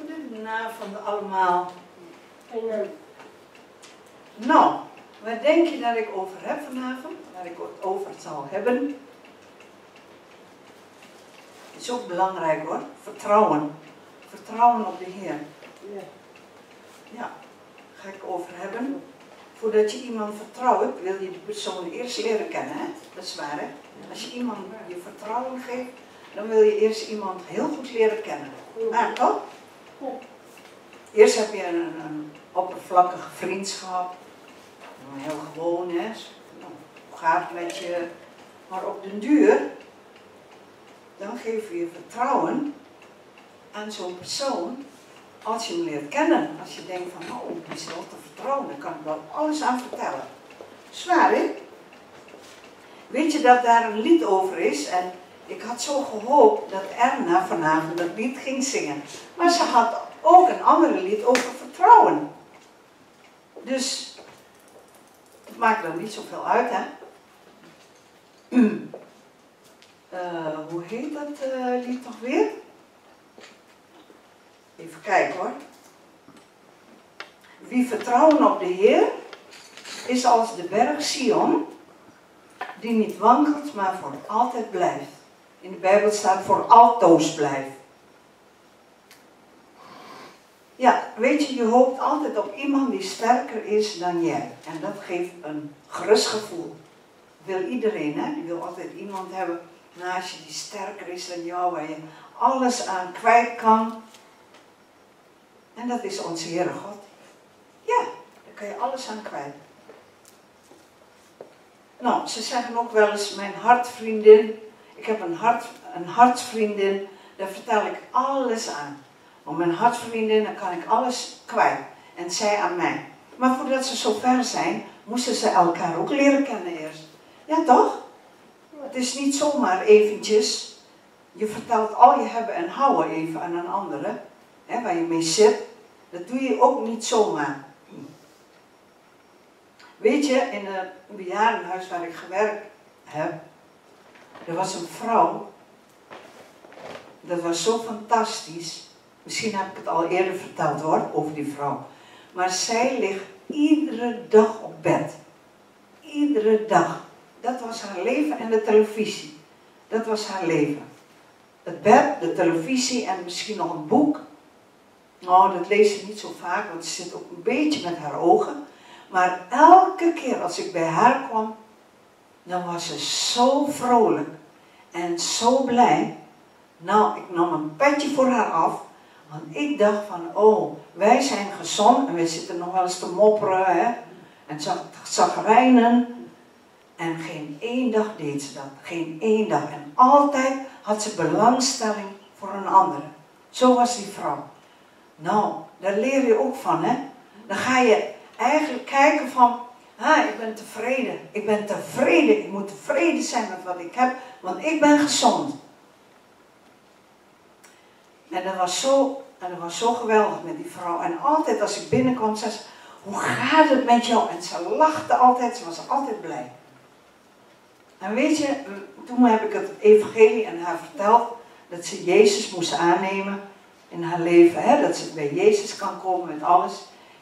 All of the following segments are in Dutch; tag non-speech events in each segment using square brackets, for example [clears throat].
Goedenavond allemaal. Nou, waar denk je dat ik over heb vanavond? Waar ik het over zal hebben? Is ook belangrijk hoor. Vertrouwen. Vertrouwen op de Heer. Ja. Ga ik over hebben. Voordat je iemand vertrouwt, wil je die persoon eerst leren kennen. Hè? Dat is waar hè. Als je iemand je vertrouwen geeft, dan wil je eerst iemand heel goed leren kennen. Maar toch? Eerst heb je een, oppervlakkige vriendschap. Nou, Heel gewoon, hè. Nou, gaat met je? Maar op den duur, dan geef je vertrouwen aan zo'n persoon als je hem leert kennen. Als je denkt van, oh, die is wel te vertrouwen, daar kan ik wel alles aan vertellen. Zwaar, hè? Weet je dat daar een lied over is? En ik had zo gehoopt dat Erna vanavond dat lied ging zingen. Maar ze had ook een ander lied over vertrouwen. Dus het maakt dan niet zoveel uit, hè? [clears throat] Eh, hoe heet dat eh, lied toch weer? Even kijken hoor. Wie vertrouwen op de Heer is als de berg Sion, die niet wankelt, maar voor altijd blijft. In de Bijbel staat voor altoos blijft. Ja, weet je, je hoopt altijd op iemand die sterker is dan jij. En dat geeft een gerust gevoel. Dat wil iedereen, hè? Die wil altijd iemand hebben naast je die sterker is dan jou, waar je alles aan kwijt kan. En dat is onze Heere God. Ja, daar kan je alles aan kwijt. Nou, ze zeggen ook wel eens mijn hartvriendin. Ik heb een, hart, een hartsvriendin, daar vertel ik alles aan. Om mijn hartvriendin, dan kan ik alles kwijt. En zij aan mij. Maar voordat ze zo ver zijn, moesten ze elkaar ook leren kennen eerst. Ja, toch? Het is niet zomaar eventjes. Je vertelt al je hebben en houden even aan een andere. Hè, waar je mee zit. Dat doe je ook niet zomaar. Weet je, in een bejaardenhuis waar ik gewerkt heb, er was een vrouw. Dat was zo fantastisch. Misschien heb ik het al eerder verteld hoor, over die vrouw. Maar zij ligt iedere dag op bed. Iedere dag. Dat was haar leven en de televisie. Dat was haar leven. Het bed, de televisie en misschien nog een boek. Nou, dat leest ze niet zo vaak, want ze zit ook een beetje met haar ogen. Maar elke keer als ik bij haar kwam, dan was ze zo vrolijk en zo blij. Nou, ik nam een petje voor haar af, want ik dacht van, oh, wij zijn gezond en wij zitten nog wel eens te mopperen, hè. En zag. En geen één dag deed ze dat, geen één dag. En altijd had ze belangstelling voor een andere. Zo was die vrouw. Nou, daar leer je ook van, hè. Dan ga je eigenlijk kijken van, ah, ik ben tevreden. Ik ben tevreden. Ik moet tevreden zijn met wat ik heb, want ik ben gezond. En dat was zo, en dat was zo geweldig met die vrouw. En altijd als ik binnenkwam, zei ze, hoe gaat het met jou? En ze lachte altijd, ze was altijd blij. En weet je, toen heb ik het evangelie aan haar verteld, dat ze Jezus moest aannemen in haar leven. Hè? Dat ze bij Jezus kan komen met alles.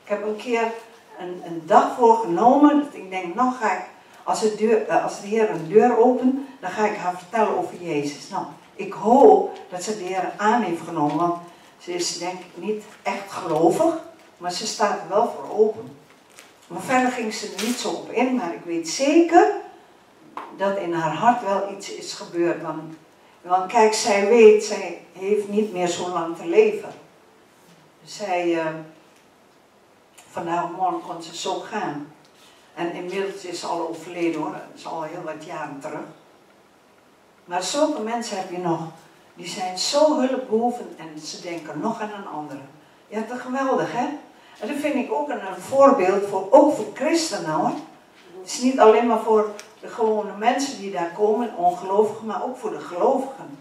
Ik heb een keer een, dag voor genomen. Dat ik denk, nou ga ik, als, deur, eh, als de Heer een deur opent, dan ga ik haar vertellen over Jezus. Nou, ik hoop dat ze de Heer aan heeft genomen. Want ze is denk ik niet echt gelovig. Maar ze staat er wel voor open. Maar verder ging ze er niet zo op in. Maar ik weet zeker dat in haar hart wel iets is gebeurd. Want, want kijk, zij weet, zij heeft niet meer zo lang te leven. Zij, uh, vandaag morgen kon ze zo gaan. En inmiddels is ze al overleden hoor, dat is al heel wat jaren terug. Maar zulke mensen heb je nog, die zijn zo hulpbehoevend en ze denken nog aan een andere. Ja, dat is geweldig hè? En dat vind ik ook een, een voorbeeld, voor, ook voor christenen hoor. Het is niet alleen maar voor de gewone mensen die daar komen, ongelovigen, maar ook voor de gelovigen.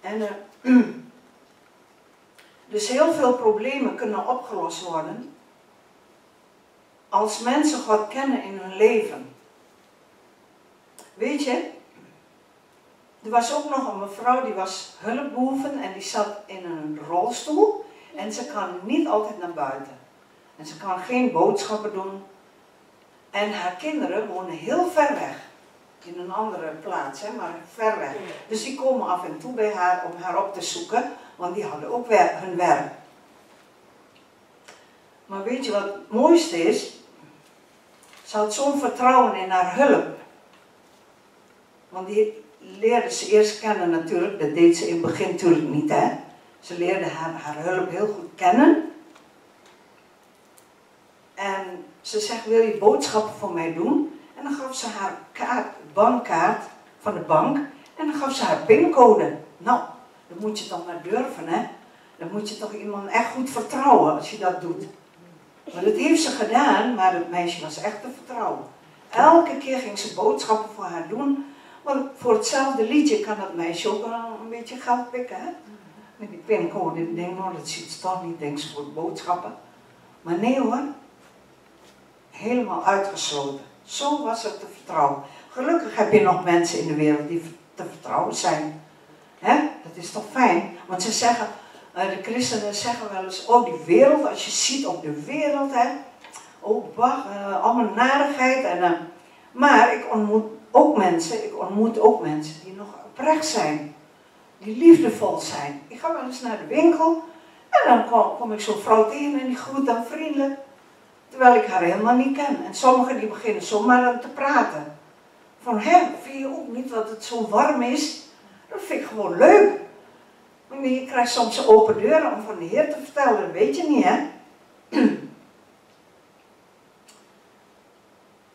En uh, [clears throat] dus heel veel problemen kunnen opgelost worden als mensen God kennen in hun leven. Weet je, Er was ook nog een mevrouw die was hulpbehoevend en die zat in een rolstoel en ze kan niet altijd naar buiten. En ze kan geen boodschappen doen. En haar kinderen wonen heel ver weg. In een andere plaats, hè, maar ver weg. Dus die komen af en toe bij haar om haar op te zoeken, want die hadden ook hun werk. Maar weet je wat het mooiste is? Ze had zo'n vertrouwen in haar hulp. Want die leerde ze eerst kennen natuurlijk, dat deed ze in het begin natuurlijk niet hè. Ze leerde haar, haar hulp heel goed kennen. En ze zegt, wil je boodschappen voor mij doen? Dan gaf ze haar kaart, bankkaart van de bank. En dan gaf ze haar pincode. Nou, dan moet je toch maar durven hè. Dan moet je toch iemand echt goed vertrouwen als je dat doet. Maar dat heeft ze gedaan, maar het meisje was echt te vertrouwen. Elke keer ging ze boodschappen voor haar doen. Want voor hetzelfde liedje kan dat meisje ook wel een beetje geld pikken. Hè? Met die pincode. Ik denk, nou dat ziet ze toch niet, denk ze, voor boodschappen. Maar nee hoor. Helemaal uitgesloten. Zo was het te vertrouwen. Gelukkig heb je nog mensen in de wereld die te vertrouwen zijn. Hè? Dat is toch fijn? Want ze zeggen, eh, de christenen zeggen wel eens, oh die wereld, als je ziet op de wereld, hè, oh wacht, uh, allemaal narigheid. En, uh, maar ik ontmoet ook mensen, ik ontmoet ook mensen die nog oprecht zijn, die liefdevol zijn. Ik ga wel eens naar de winkel en dan kom, kom ik zo'n vrouw tegen en die groet dan vriendelijk, terwijl ik haar helemaal niet ken. En sommigen die beginnen zomaar te praten. Van, hè, vind je ook niet dat het zo warm is? Dat vind ik gewoon leuk. Maar je krijgt soms open deuren om van de Heer te vertellen, dat weet je niet, hè? [clears throat]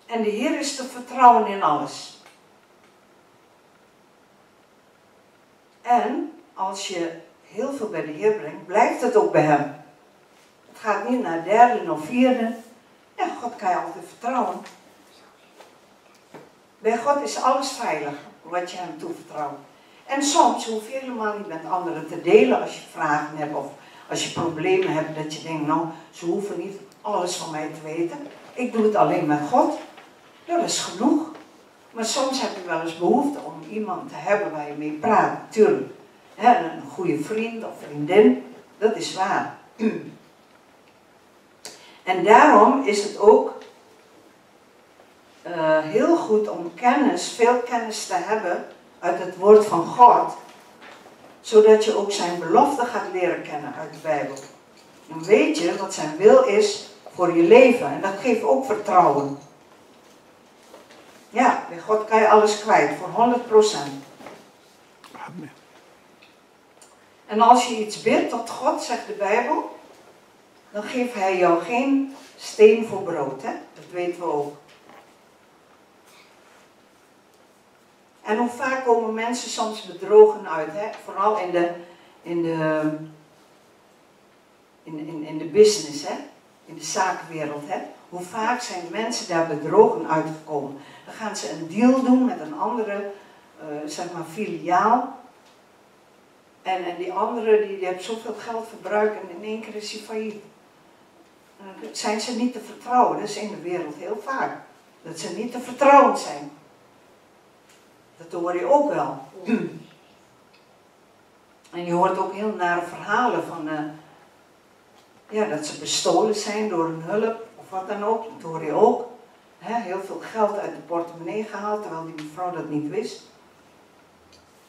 En de Heer is te vertrouwen in alles. En als je heel veel bij de Heer brengt, blijft het ook bij Hem. Het gaat niet naar derde of vierde. Ja, God kan je altijd vertrouwen. Bij God is alles veilig, wat je Hem toevertrouwt. En soms hoef je helemaal niet met anderen te delen als je vragen hebt of als je problemen hebt dat je denkt, nou, ze hoeven niet alles van mij te weten. Ik doe het alleen met God. Dat is genoeg. Maar soms heb je wel eens behoefte om iemand te hebben waar je mee praat, tuurlijk. een goede vriend of vriendin, dat is waar. [clears throat] En daarom is het ook uh, heel goed om kennis, veel kennis te hebben uit het woord van God, zodat je ook zijn belofte gaat leren kennen uit de Bijbel. Dan weet je wat zijn wil is voor je leven en dat geeft ook vertrouwen. Ja, bij God kan je alles kwijt, voor 100%. Amen. En als je iets bidt tot God, zegt de Bijbel, dan geeft Hij jou geen steen voor brood. Hè? Dat weten we ook. En hoe vaak komen mensen soms bedrogen uit, hè? vooral in de, in, de, in, in, in de business, hè? in de zakenwereld. Hè? Hoe vaak zijn mensen daar bedrogen uitgekomen? Dan gaan ze een deal doen met een andere, uh, zeg maar, filiaal. En, en die andere, die, die heeft zoveel geld verbruikt en in één keer is hij failliet. Dan zijn ze niet te vertrouwen. Dat is in de wereld heel vaak. Dat ze niet te vertrouwen zijn. Dat hoor je ook wel. [clears throat] En je hoort ook heel nare verhalen van uh, ja, dat ze bestolen zijn door een hulp of wat dan ook. Dat hoor je ook. heel veel geld uit de portemonnee gehaald terwijl die mevrouw dat niet wist.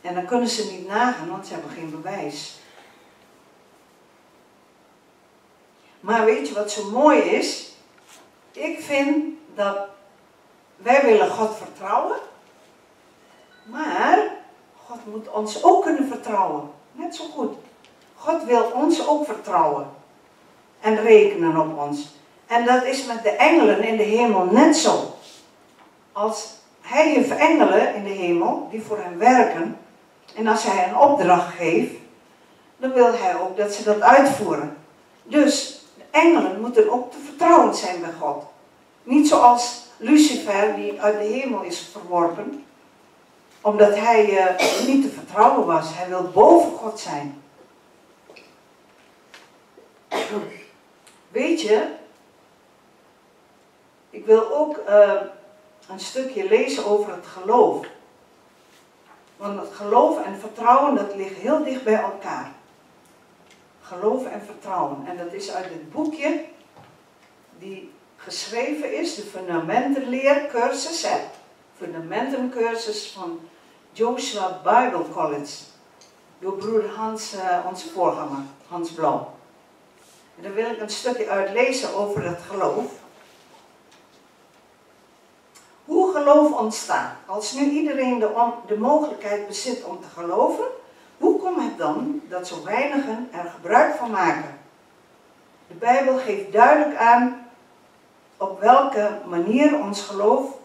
En dan kunnen ze niet nagaan, want ze hebben geen bewijs. Maar weet je wat zo mooi is? Ik vind dat wij willen God vertrouwen. Maar God moet ons ook kunnen vertrouwen. Net zo goed. God wil ons ook vertrouwen. En rekenen op ons. En dat is met de engelen in de hemel net zo. Als hij heeft engelen in de hemel die voor hem werken. En als hij een opdracht geeft, dan wil hij ook dat ze dat uitvoeren. Dus engelen moeten ook te vertrouwen zijn bij God. Niet zoals Lucifer, die uit de hemel is verworpen omdat hij uh, niet te vertrouwen was. Hij wil boven God zijn. Weet je, ik wil ook uh, een stukje lezen over het geloof. Want het geloof en vertrouwen, dat ligt heel dicht bij elkaar. Geloof en vertrouwen. En dat is uit het boekje die geschreven is, de fundamentenleercursus, hè? fundamentencursus van Joshua Bible College. Door broer Hans, uh, onze voorganger, Hans Blauw. En daar wil ik een stukje uit lezen over het geloof. Hoe geloof ontstaat? Als nu iedereen de, de mogelijkheid bezit om te geloven, hoe komt het dan dat zo weinigen er gebruik van maken? De Bijbel geeft duidelijk aan op welke manier ons geloof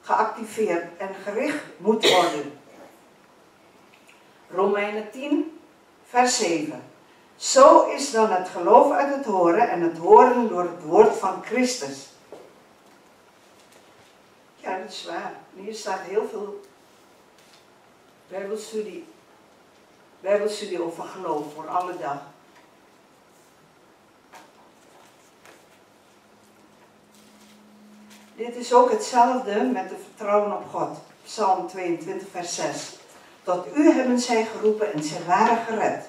geactiveerd en gericht moet worden. Romeinen 10, vers 7. Zo is dan het geloof uit het horen en het horen door het woord van Christus. Ja, dat is waar. Hier staat heel veel Bijbelstudie, Bijbelstudie over geloof voor alle dag. Dit is ook hetzelfde met de vertrouwen op God. Psalm 22, vers 6. Tot u hebben zij geroepen en zij waren gered.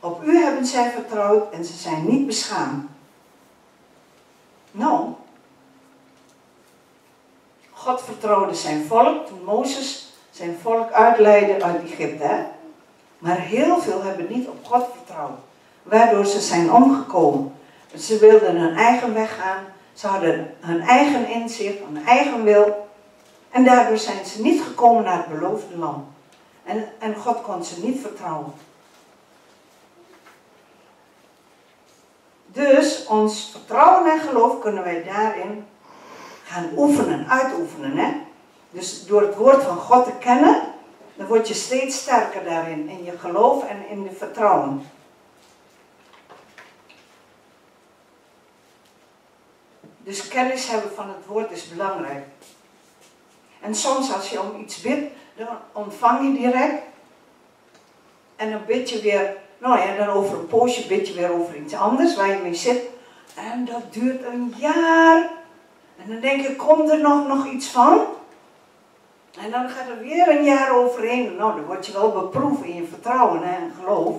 Op u hebben zij vertrouwd en ze zijn niet beschaamd. Nou, God vertrouwde zijn volk toen Mozes zijn volk uitleidde uit Egypte. Hè? Maar heel veel hebben niet op God vertrouwd, waardoor ze zijn omgekomen. Ze wilden hun eigen weg gaan, ze hadden hun eigen inzicht, hun eigen wil. En daardoor zijn ze niet gekomen naar het beloofde land. En, en God kon ze niet vertrouwen. Dus ons vertrouwen en geloof kunnen wij daarin gaan oefenen, uitoefenen. Hè? Dus door het woord van God te kennen, dan word je steeds sterker daarin, in je geloof en in je vertrouwen. Dus kennis hebben van het woord is belangrijk. En soms als je om iets bidt, dan ontvang je direct. En dan bid je weer, nou ja, dan over een poosje bid je weer over iets anders waar je mee zit. En dat duurt een jaar. En dan denk je, komt er nog, nog iets van? En dan gaat er weer een jaar overheen. Nou, dan word je wel beproefd in je vertrouwen en geloof.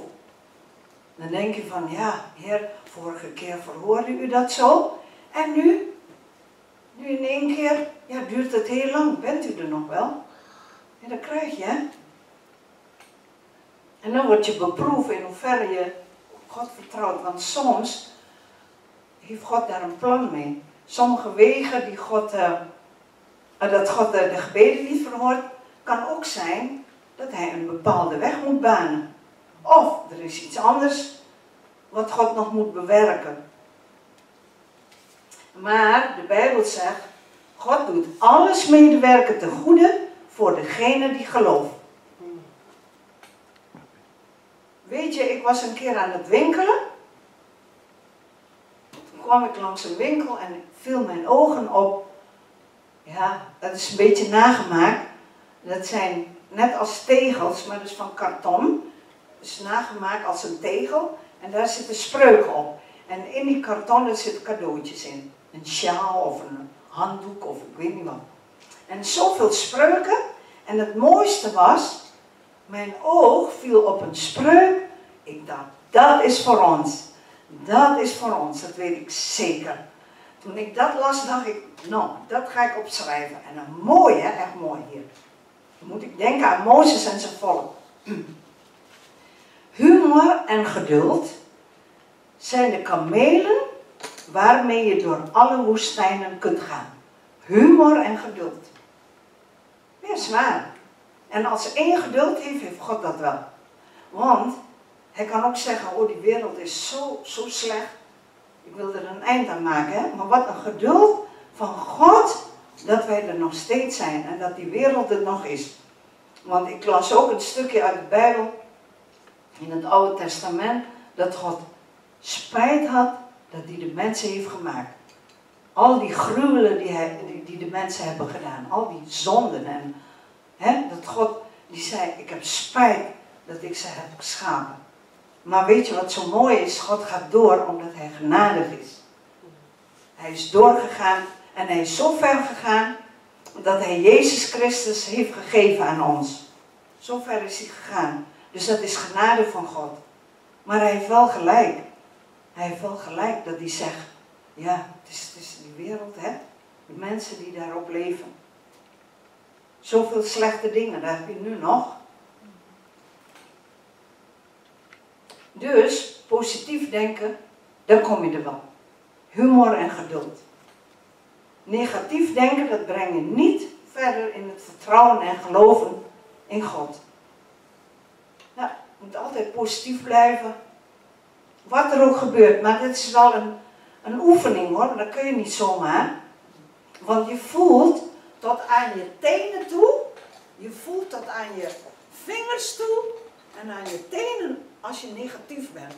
Dan denk je van, ja, heer, vorige keer verhoorde u dat zo. En nu? Nu in één keer, ja, duurt het heel lang. Bent u er nog wel? En dat krijg je, hè? En dan word je beproefd in hoeverre je God vertrouwt. Want soms heeft God daar een plan mee. Sommige wegen die God, uh, dat God de, de gebeden niet verhoort, kan ook zijn dat hij een bepaalde weg moet banen. Of er is iets anders wat God nog moet bewerken. Maar de Bijbel zegt, God doet alles medewerken ten goede voor degene die gelooft. Weet je, ik was een keer aan het winkelen. Toen kwam ik langs een winkel en viel mijn ogen op. Ja, dat is een beetje nagemaakt. Dat zijn net als tegels, maar dus van karton. Dus nagemaakt als een tegel. En daar zitten spreuken op. En in die karton zitten cadeautjes in. Een sjaal of een handdoek of ik weet niet wat. En zoveel spreuken. En het mooiste was, mijn oog viel op een spreuk. Ik dacht, dat is voor ons. Dat is voor ons, dat weet ik zeker. Toen ik dat las, dacht ik, nou, dat ga ik opschrijven. En een mooi, hè, echt mooi hier. Dan moet ik denken aan Mozes en zijn volk. [clears throat] Humor en geduld zijn de kamelen waarmee je door alle woestijnen kunt gaan. Humor en geduld. Ja, zwaar. En als één geduld heeft, heeft God dat wel. Want hij kan ook zeggen, oh die wereld is zo, zo slecht. Ik wil er een eind aan maken. Maar wat een geduld van God dat wij er nog steeds zijn en dat die wereld er nog is. Want ik las ook een stukje uit de Bijbel, in het Oude Testament, dat God spijt had dat hij de mensen heeft gemaakt. Al die gruwelen die, die de mensen hebben gedaan, al die zonden. En, hè, dat God die zei, ik heb spijt dat ik ze heb geschapen. Maar weet je wat zo mooi is? God gaat door omdat hij genadig is. Hij is doorgegaan en hij is zo ver gegaan dat hij Jezus Christus heeft gegeven aan ons. Zo ver is hij gegaan. Dus dat is genade van God. Maar hij heeft wel gelijk. Hij heeft wel gelijk dat hij zegt, ja, het is, het is die wereld, hè. De mensen die daarop leven. Zoveel slechte dingen, dat heb je nu nog. Dus, positief denken, dan kom je er wel. Humor en geduld. Negatief denken, dat breng je niet verder in het vertrouwen en geloven in God. Nou, je moet altijd positief blijven. Wat er ook gebeurt, maar dit is wel een, een oefening hoor, dat kun je niet zomaar. Want je voelt tot aan je tenen toe, je voelt tot aan je vingers toe en aan je tenen als je negatief bent.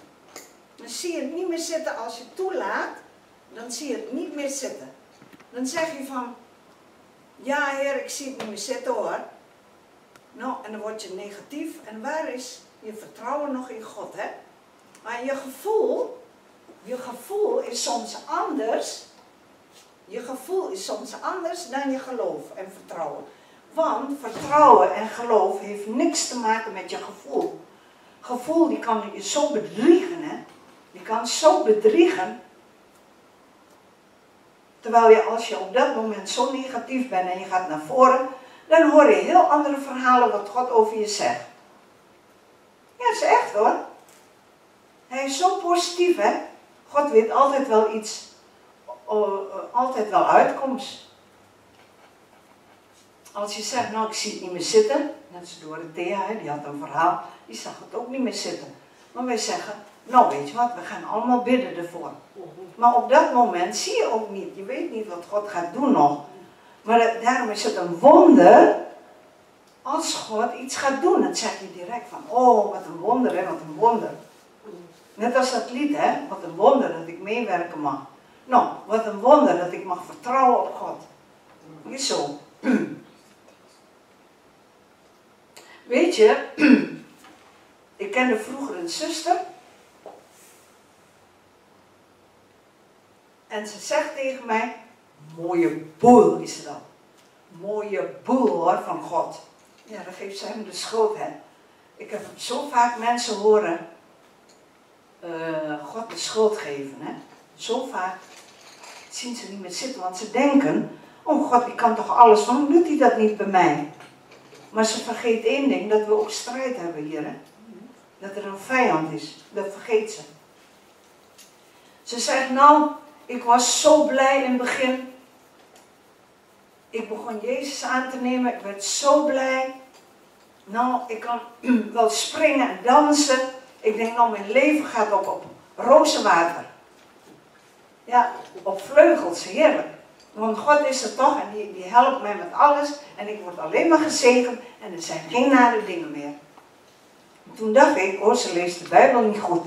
Dan zie je het niet meer zitten als je toelaat, dan zie je het niet meer zitten. Dan zeg je van, ja heer, ik zie het niet meer zitten hoor. Nou, en dan word je negatief. En waar is je vertrouwen nog in God, hè? Maar je gevoel, je gevoel is soms anders. Je gevoel is soms anders dan je geloof en vertrouwen. Want vertrouwen en geloof heeft niks te maken met je gevoel. Gevoel die kan je zo bedriegen, hè? Die kan zo bedriegen. Terwijl je als je op dat moment zo negatief bent en je gaat naar voren, dan hoor je heel andere verhalen wat God over je zegt. Ja, dat is echt hoor. Hij is zo positief, hè? God weet altijd wel iets, altijd wel uitkomst. Als je zegt, nou ik zie het niet meer zitten, net als Dorothea, die had een verhaal, die zag het ook niet meer zitten. Maar wij zeggen, nou weet je wat, we gaan allemaal bidden ervoor. Maar op dat moment zie je ook niet, je weet niet wat God gaat doen nog. Maar daarom is het een wonder als God iets gaat doen. Dan zeg je direct van, oh wat een wonder hè, wat een wonder. Net als dat lied hè, wat een wonder dat ik meewerken mag. Nou, wat een wonder dat ik mag vertrouwen op God. Is zo. [clears throat] Weet je, [clears throat] ik kende vroeger een zuster. En ze zegt tegen mij, mooie boel is ze dan. Mooie boel hoor van God. Ja, dan geeft ze hem de schuld. Hè. Ik heb zo vaak mensen horen uh, God de schuld geven. Hè. Zo vaak zien ze niet meer zitten, want ze denken, oh God, die kan toch alles, waarom doet hij dat niet bij mij? Maar ze vergeet één ding, dat we ook strijd hebben hier. Hè? Dat er een vijand is, dat vergeet ze. Ze zegt, nou, ik was zo blij in het begin. Ik begon Jezus aan te nemen, ik werd zo blij. Nou, ik kan [clears throat] wel springen en dansen. Ik denk, nou, mijn leven gaat op, op rozenwater. Ja, op vleugels, heerlijk. Want God is er toch en die, die helpt mij met alles. En ik word alleen maar gezegend en er zijn geen nare dingen meer. Toen dacht ik, oh, ze leest de Bijbel niet goed.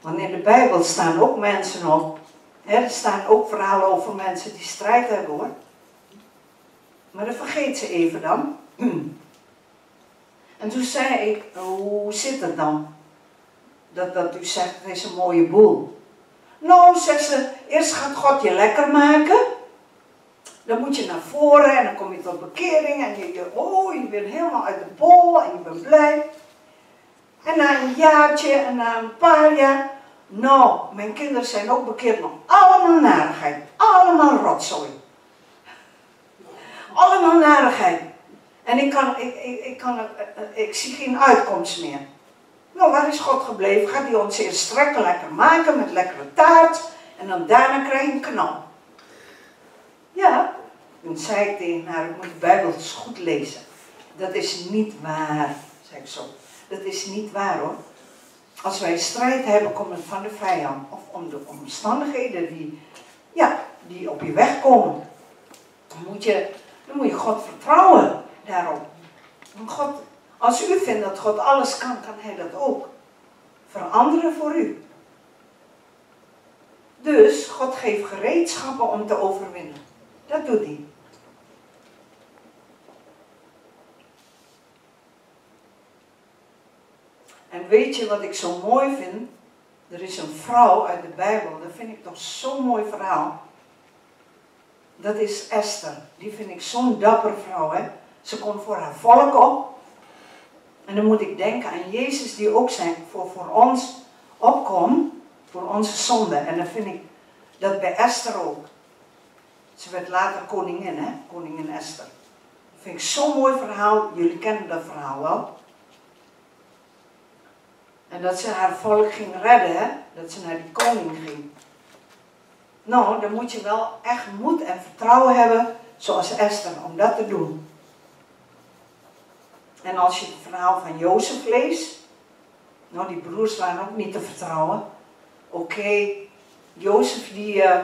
Want in de Bijbel staan ook mensen op. er staan ook verhalen over mensen die strijd hebben hoor. Maar dat vergeet ze even dan. [clears throat] En toen zei ik, hoe zit het dan? Dat, dat u zegt, het is een mooie boel. Nou, zegt ze, eerst gaat God je lekker maken. Dan moet je naar voren en dan kom je tot bekering en je, je, oh, je bent helemaal uit de bol en je bent blij. En na een jaartje en na een paar jaar, nou, mijn kinderen zijn ook bekeerd, nog allemaal narigheid, allemaal rotzooi. Allemaal narigheid. En ik, kan, ik, ik, ik, kan, ik zie geen uitkomst meer. Nou, waar is God gebleven? Gaat hij ons eerst strekken lekker maken met lekkere taart en dan daarna krijg je een knal. Ja, toen zei ik tegen haar, ik moet de Bijbel goed lezen. Dat is niet waar, zei ik zo. Dat is niet waar hoor. Als wij strijd hebben, komt het van de vijand. Of om de omstandigheden die, ja, die op je weg komen. Dan moet je, dan moet je God vertrouwen daarop. Want God, als u vindt dat God alles kan, kan hij dat ook. Veranderen voor u. Dus God geeft gereedschappen om te overwinnen. Dat doet hij. En weet je wat ik zo mooi vind? Er is een vrouw uit de Bijbel, dat vind ik toch zo'n mooi verhaal. Dat is Esther. Die vind ik zo'n dapper vrouw, hè. Ze komt voor haar volk op. En dan moet ik denken aan Jezus die ook zijn voor, voor ons opkomt, voor onze zonde. En dan vind ik dat bij Esther ook. Ze werd later koningin, hè? Koningin Esther. Dat vind ik zo'n mooi verhaal. Jullie kennen dat verhaal wel. En dat ze haar volk ging redden? Dat ze naar die koning ging. Nou, dan moet je wel echt moed en vertrouwen hebben, zoals Esther, om dat te doen. En als je het verhaal van Jozef leest, nou die broers waren ook niet te vertrouwen. Oké, Jozef die, uh,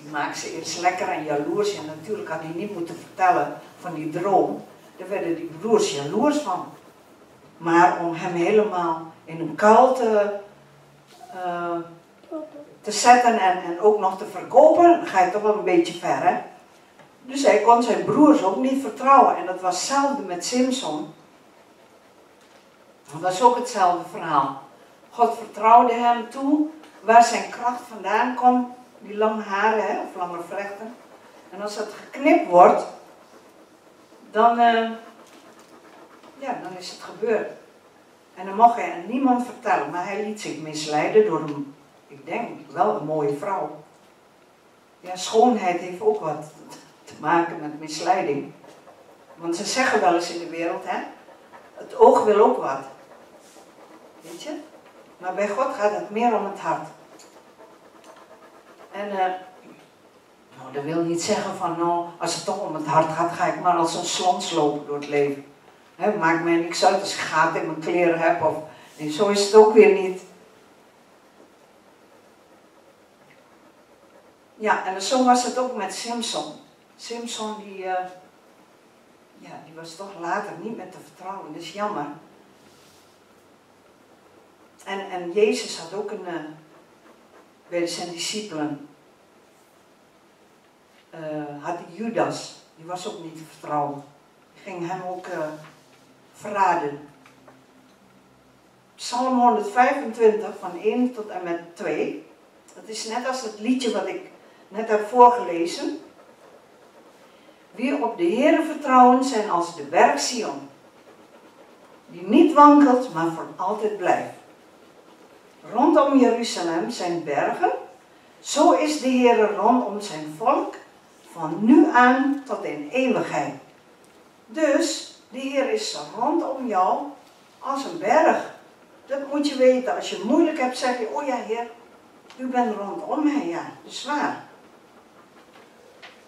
die maakte ze eerst lekker en jaloers. En natuurlijk had hij niet moeten vertellen van die droom. Daar werden die broers jaloers van. Maar om hem helemaal in een kuil te, uh, te zetten en, en ook nog te verkopen, dan ga je toch wel een beetje ver, hè? Dus hij kon zijn broers ook niet vertrouwen. En dat was hetzelfde met Simpson. Dat was ook hetzelfde verhaal. God vertrouwde hem toe waar zijn kracht vandaan komt. Die lange haren, hè, of lange vlechten. En als dat geknipt wordt, dan, uh, ja, dan is het gebeurd. En dan mocht hij aan niemand vertellen. Maar hij liet zich misleiden door een, ik denk wel een mooie vrouw. Ja, schoonheid heeft ook wat te maken met misleiding. Want ze zeggen wel eens in de wereld, hè, het oog wil ook wat. Weet je? Maar bij God gaat het meer om het hart. En uh, nou, dat wil niet zeggen van, nou, als het toch om het hart gaat, ga ik maar als een slons lopen door het leven. He, maakt mij niks uit als ik gaat in mijn kleren heb. Of, zo is het ook weer niet. Ja, en zo was het ook met Simpson. Simpson die, uh, ja, die was toch later niet meer te vertrouwen. Dat is jammer. En, en Jezus had ook een, uh, bij zijn discipelen, uh, had Judas, die was ook niet te vertrouwen. Die ging hem ook verraden. Psalm 125 van 1 tot en met 2. Dat is net als het liedje wat ik net heb voorgelezen. Wie op de Heere vertrouwen zijn als de berg Sion. Die niet wankelt, maar voor altijd blijft. Rondom Jeruzalem zijn bergen. Zo is de Heere rondom zijn volk van nu aan tot in eeuwigheid. Dus de Heer is rondom jou als een berg. Dat moet je weten. Als je moeilijk hebt, zeg je, oh ja Heer, u bent rondom mij. Ja, dat is waar.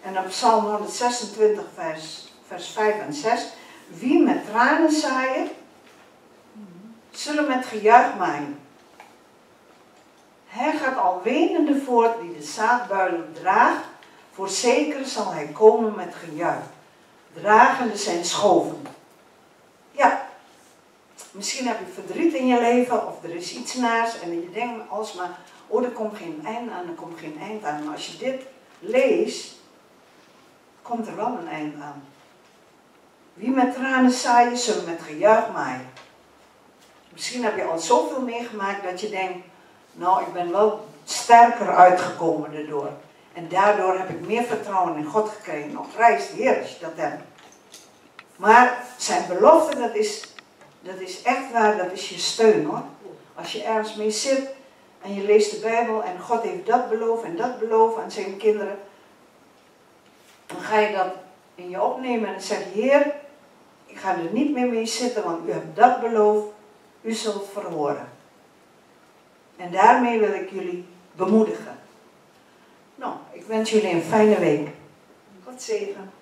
En op Psalm 126, vers, vers 5 en 6. Wie met tranen zaaien, zullen met gejuich maaien. Hij gaat al wenende voort die de zaadbuilen draagt. Voorzeker zal hij komen met gejuich dragende zijn schoven. Ja, misschien heb je verdriet in je leven of er is iets naast en je denkt alsmaar, oh er komt geen eind aan, er komt geen eind aan. Maar als je dit leest, komt er wel een eind aan. Wie met tranen zaaien, zullen met gejuich maaien. Misschien heb je al zoveel meegemaakt dat je denkt, nou ik ben wel sterker uitgekomen daardoor. En daardoor heb ik meer vertrouwen in God gekregen. Nog prijs Heer als je dat hebt. Maar zijn belofte, dat is, dat is echt waar, dat is je steun hoor. Als je ergens mee zit en je leest de Bijbel en God heeft dat beloofd en dat beloofd aan zijn kinderen. Dan ga je dat in je opnemen en dan zeg je, Heer, ik ga er niet meer mee zitten, want u hebt dat beloofd. U zult verhoren. En daarmee wil ik jullie bemoedigen. Ik wens jullie een fijne week. God zegen.